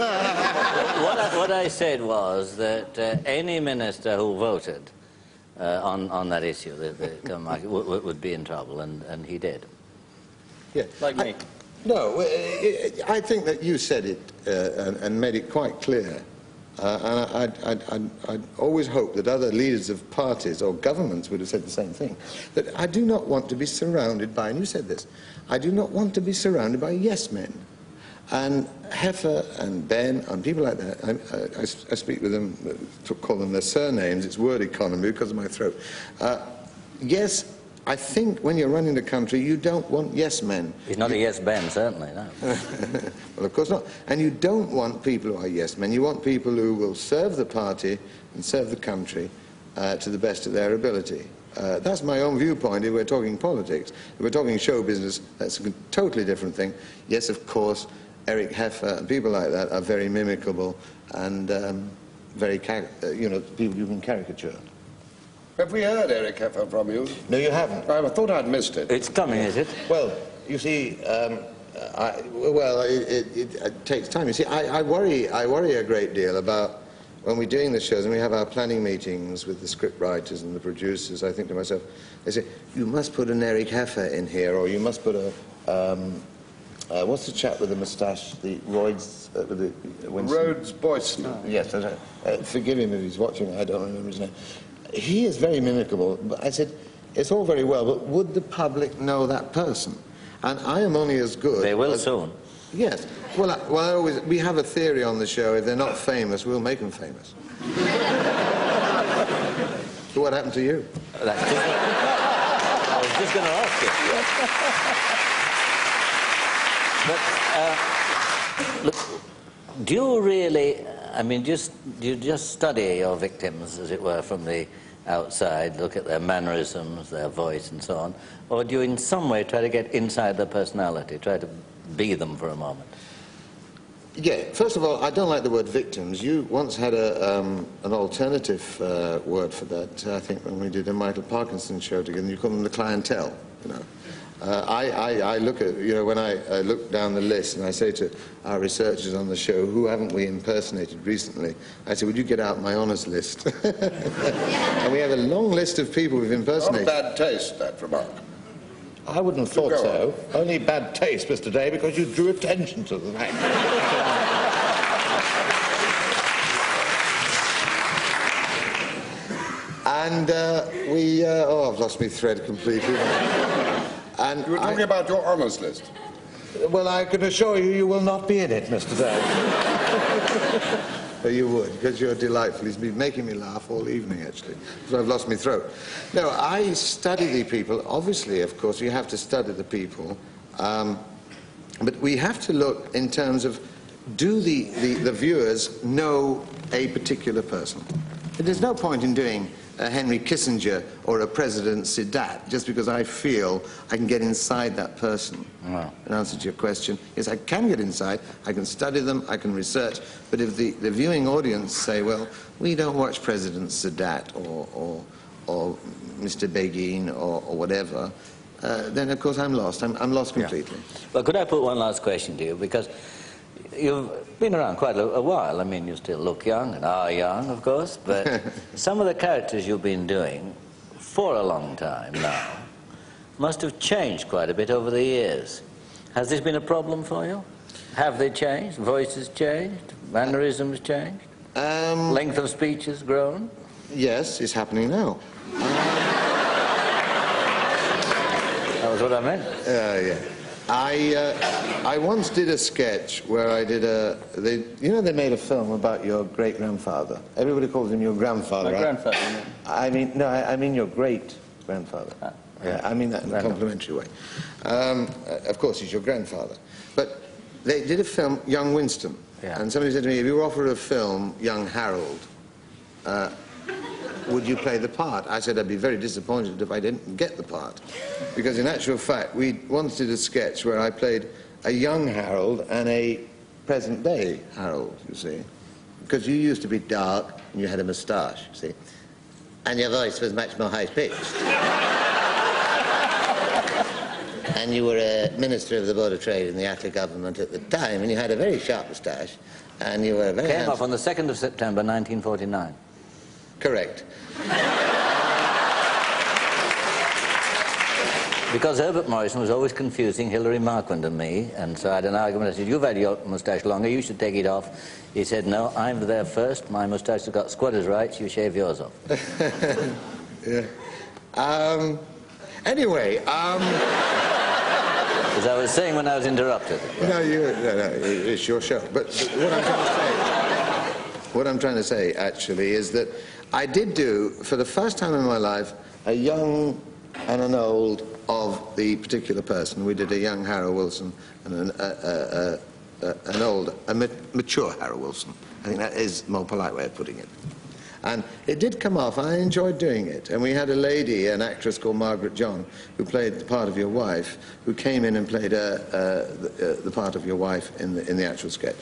I, what I said was that uh, any minister who voted uh, on, on that issue, the, the market, would, would- would be in trouble, and, and he did. Yeah. Like I- me. No, uh, it- I think that you said it uh, and, and made it quite clear. Uh, and I'd, I'd, I'd, I'd always hope that other leaders of parties or governments would have said the same thing. That I do not want to be surrounded by, and you said this, I do not want to be surrounded by yes men. And Heffer and Benn and people like that, I, I, I speak with them, uh, to call them their surnames, it's word economy because of my throat. Uh, yes, I think when you're running the country, you don't want yes men. He's not a yes man, certainly, no. well, of course not. And you don't want people who are yes men. You want people who will serve the party and serve the country uh, to the best of their ability. Uh, that's my own viewpoint if we're talking politics. If we're talking show business, that's a totally different thing. Yes, of course, Eric Heffer, and people like that are very mimicable and um, very, uh, you know, people you can caricature. Have we heard Eric Heffer from you? No, you haven't. I thought I'd missed it. It's coming, is it? Well, you see, um, I, well, it, it, it, it takes time. You see, I, I worry, I worry a great deal about when we're doing the shows and we have our planning meetings with the script writers and the producers. I think to myself, they say, you must put an Eric Heffer in here, or you must put a, um, uh, what's the chap with the moustache, the Royds, uh, with the Winston? Rhodes Boyson. Yes, that's right. Uh, forgive him if he's watching. I don't remember his name. He is very mimicable. But I said, it's all very well, but would the public know that person? And I am only as good. They will as- soon. Yes. Well, I, well, I always, we have a theory on the show. If they're not famous, we'll make them famous. so what happened to you? That's just, I was just going to ask you. But uh, look, do you really? I mean, just do you just study your victims, as it were, from the outside, look at their mannerisms, their voice, and so on, or do you, in some way, try to get inside their personality, try to be them for a moment? Yeah, first of all, I don't like the word victims. You once had a, um, an alternative uh, word for that, I think, when we did a Michael Parkinson show together. You called them the clientele, you know. Uh, I, I, I look at, you know, when I, I look down the list and I say to our researchers on the show, who haven't we impersonated recently? I say, would you get out my honours list? and we have a long list of people we've impersonated. Not bad taste, that remark. I wouldn't have thought so. Only bad taste, Mr. Day, because you drew attention to the fact. and uh, we, uh, oh, I've lost my thread completely. And You were talking I- about your honours list. well, I can assure you, you will not be in it, Mr. But you would, because you're delightful. He's been making me laugh all evening, actually, because I've lost my throat. No, I study the people. Obviously, of course, you have to study the people. Um, but we have to look in terms of do the, the, the viewers know a particular person? There's no point in doing a Henry Kissinger or a President Sadat just because I feel I can get inside that person. Wow. In answer to your question, yes, I can get inside, I can study them, I can research, but if the, the viewing audience say, well, we don't watch President Sadat or, or, or Mr. Begin or, or whatever, uh, then of course I'm lost. I'm, I'm lost completely. Well, could I put one last question to you? Because you've been around quite a, a while. I mean, you still look young and are young, of course, but some of the characters you've been doing for a long time now must have changed quite a bit over the years. Has this been a problem for you? Have they changed? Voices changed? Mannerisms changed? Um, Length of speech has grown? yes, it's happening now. That was what I meant. Uh, yeah. I, uh, I once did a sketch where I did a. They, you know, they made a film about your great grandfather. Everybody calls him your grandfather. My right? grandfather. yeah. I mean, no, I, I mean your great grandfather. Ah, yeah, I mean that in a complimentary way. Um, of course, he's your grandfather. But they did a film, Young Winston. Yeah. And somebody said to me, if you were offered a film, Young Harold, uh, would you play the part? I said I'd be very disappointed if I didn't get the part. Because in actual fact, we once did a sketch where I played a young Harold and a present day Harold, you see. Because you used to be dark and you had a moustache, you see. And your voice was much more high pitched. and you were a minister of the Board of Trade in the Attlee government at the time, and you had a very sharp moustache, and you were very Came handsome. off on the 2nd of September 1949. Correct. Because Herbert Morrison was always confusing Hilary Marquand and me, and so I had an argument. I said, You've had your moustache longer, you should take it off. He said, No, I'm there first. My moustache has got squatters' rights, you shave yours off. Yeah. Um, anyway, um, As I was saying when I was interrupted. no, you, no, no, it's your show. But what I'm trying to say, what I'm trying to say actually is that I did do, for the first time in my life, a young and an old of the particular person. We did a young Harold Wilson and an, a, a, a, an old, a ma- mature Harold Wilson. I think that is a more polite way of putting it. And it did come off. I enjoyed doing it. And we had a lady, an actress called Margaret John, who played the part of your wife, who came in and played uh, uh, the, uh, the part of your wife in the, in the actual sketch.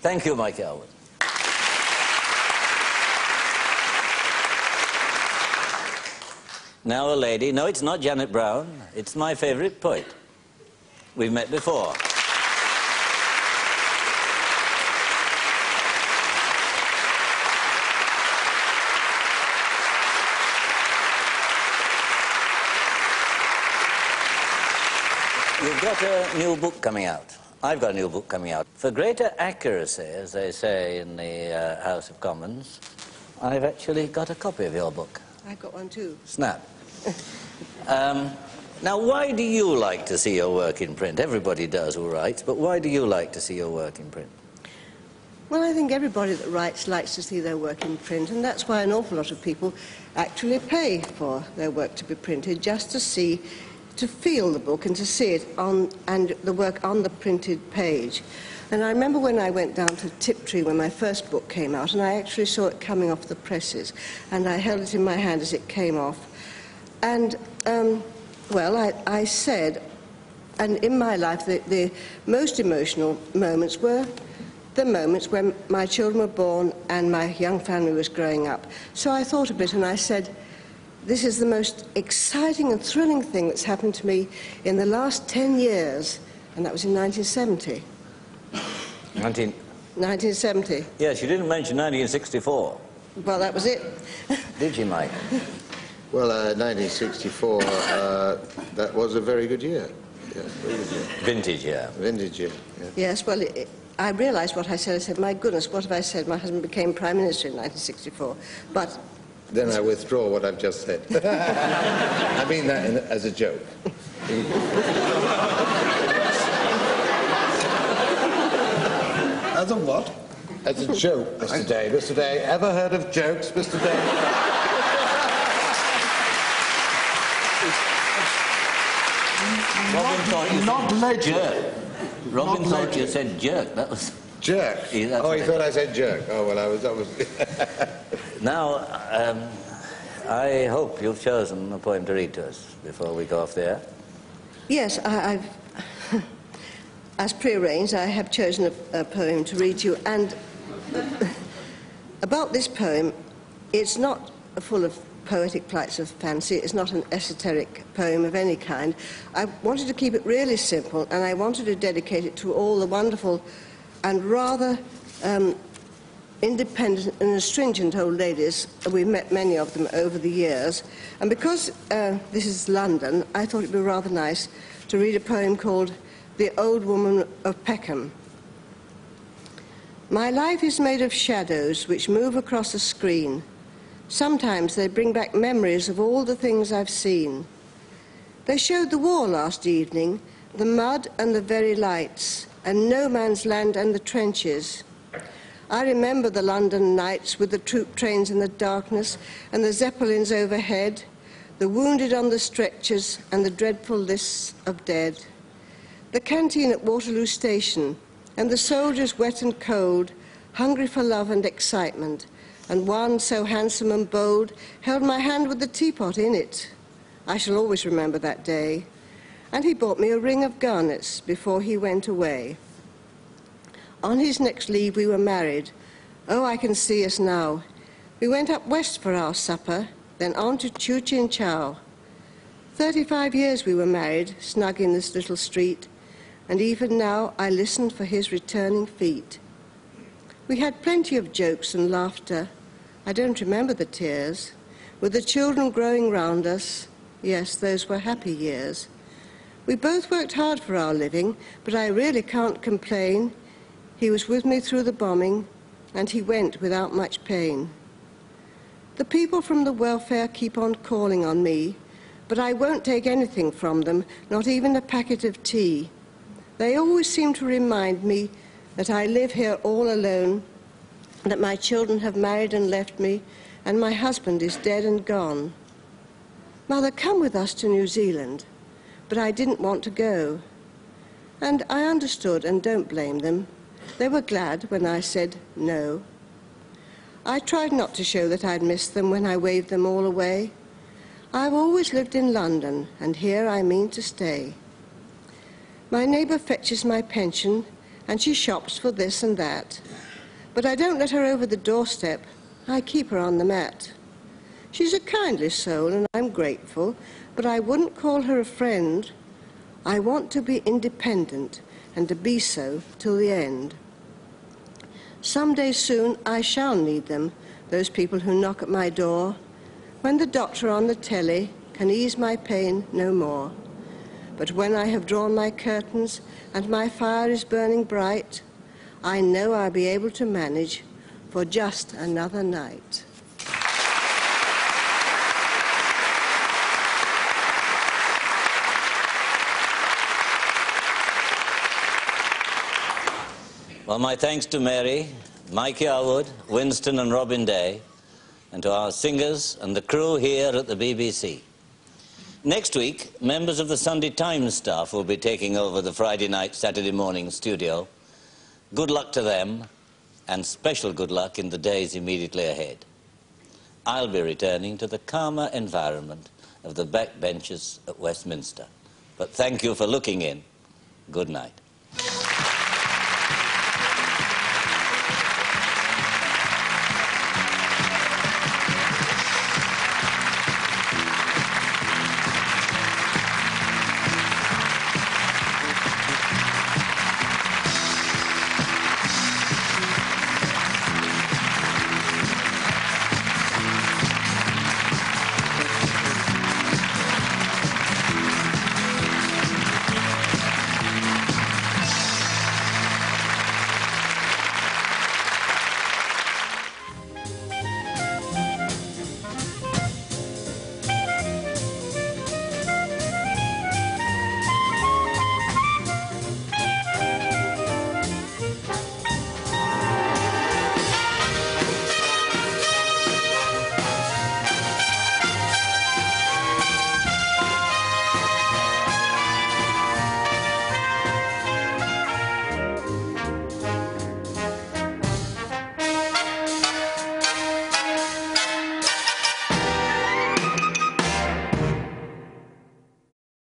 Thank you, Mike Yarwood. Now a lady. No, it's not Janet Brown. It's my favourite poet. We've met before. You've got a new book coming out. I've got a new book coming out. For greater accuracy, as they say in the uh, House of Commons, I've actually got a copy of your book. I've got one too. Snap. Um, now, why do you like to see your work in print? Everybody does who writes, but why do you like to see your work in print? Well, I think everybody that writes likes to see their work in print, and that's why an awful lot of people actually pay for their work to be printed, just to see, to feel the book and to see it on, and the work on the printed page. And I remember when I went down to Tiptree when my first book came out, and I actually saw it coming off the presses, and I held it in my hand as it came off. And, um, well, I, I said, and in my life, the, the most emotional moments were the moments when my children were born and my young family was growing up. So I thought a bit and I said, this is the most exciting and thrilling thing that's happened to me in the last 10 years, and that was in 1970. 19... 1970. Yes, you didn't mention 1964, Well, that was it. did you, Mike? Well, uh, 1964, uh, that was a very good year. Yeah, very good year. Vintage, yeah. Vintage year. Yeah. Yes, well, it, I realised what I said. I said, my goodness, what have I said? My husband became Prime Minister in 1964. But Then I withdraw what I've just said. I mean that in, as a joke. As a what? As a joke, Mr. Day. Mr. Day, ever heard of jokes, Mr. Day? Robin thought you not said legend. jerk. Robin Not thought you said jerk. That was... Jerk? Yeah, that's oh, what he thought I said jerk. Oh, well, I was... That was Now, um, I hope you've chosen a poem to read to us before we go off there. yes, I, I've, as prearranged, I have chosen a, a poem to read to you. And about this poem, it's not full of poetic flights of fancy. It's not an esoteric poem of any kind. I wanted to keep it really simple, and I wanted to dedicate it to all the wonderful and rather um, independent and astringent old ladies. We've met many of them over the years. And because uh, this is London, I thought it'd be rather nice to read a poem called The Old Woman of Peckham. My life is made of shadows which move across a screen. Sometimes they bring back memories of all the things I've seen. They showed the war last evening, the mud and the very lights, and no man's land and the trenches. I remember the London nights with the troop trains in the darkness and the zeppelins overhead, the wounded on the stretchers and the dreadful lists of dead. The canteen at Waterloo Station and the soldiers wet and cold, hungry for love and excitement, and one so handsome and bold held my hand with the teapot in it. I shall always remember that day. And he bought me a ring of garnets before he went away. On his next leave, we were married. Oh, I can see us now. We went up west for our supper, then on to Chu Chin Chow. Thirty-five years we were married, snug in this little street, and even now I listened for his returning feet. We had plenty of jokes and laughter. I don't remember the tears. With the children growing round us, yes, those were happy years. We both worked hard for our living, but I really can't complain. He was with me through the bombing, and he went without much pain. The people from the welfare keep on calling on me, but I won't take anything from them, not even a packet of tea. They always seem to remind me that I live here all alone, that my children have married and left me, and my husband is dead and gone. Mother, come with us to New Zealand. But I didn't want to go. And I understood and don't blame them. They were glad when I said no. I tried not to show that I'd missed them when I waved them all away. I've always lived in London, and here I mean to stay. My neighbour fetches my pension, and she shops for this and that. But I don't let her over the doorstep, I keep her on the mat. She's a kindly soul, and I'm grateful, but I wouldn't call her a friend. I want to be independent, and to be so till the end. Some day soon I shall need them, those people who knock at my door, when the doctor on the telly can ease my pain no more. But when I have drawn my curtains and my fire is burning bright, I know I'll be able to manage for just another night. Well, my thanks to Mary, Mike Yarwood, Winston and Robin Day, and to our singers and the crew here at the BBC. Next week, members of the Sunday Times staff will be taking over the Friday night, Saturday morning studio. Good luck to them, and special good luck in the days immediately ahead. I'll be returning to the calmer environment of the back benches at Westminster. But thank you for looking in. Good night.